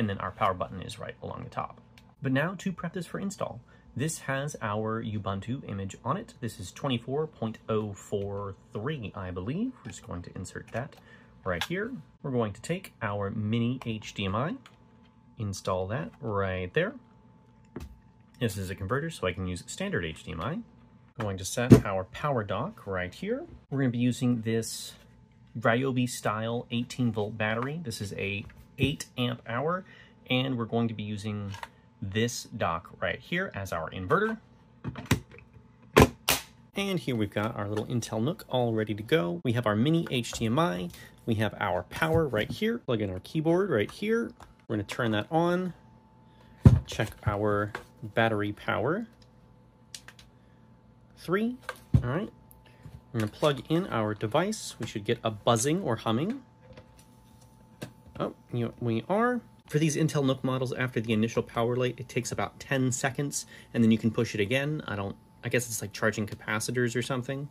and then our power button is right along the top. But now to prep this for install. This has our Ubuntu image on it. This is 24.043, I believe. We're just going to insert that right here. We're going to take our mini HDMI, install that right there. This is a converter, so I can use standard HDMI. I'm going to set our power dock right here. We're going to be using this Ryobi style 18 volt battery. This is a 8 amp hour, and we're going to be using this dock right here as our inverter. And here we've got our little Intel NUC all ready to go. We have our mini HDMI. We have our power right here. Plug in our keyboard right here. We're gonna turn that on. Check our battery power. Three, all right. We're gonna plug in our device. We should get a buzzing or humming. Oh, you we are. For these Intel NUC models, after the initial power light, it takes about 10 seconds, and then you can push it again. I don't, I guess it's like charging capacitors or something.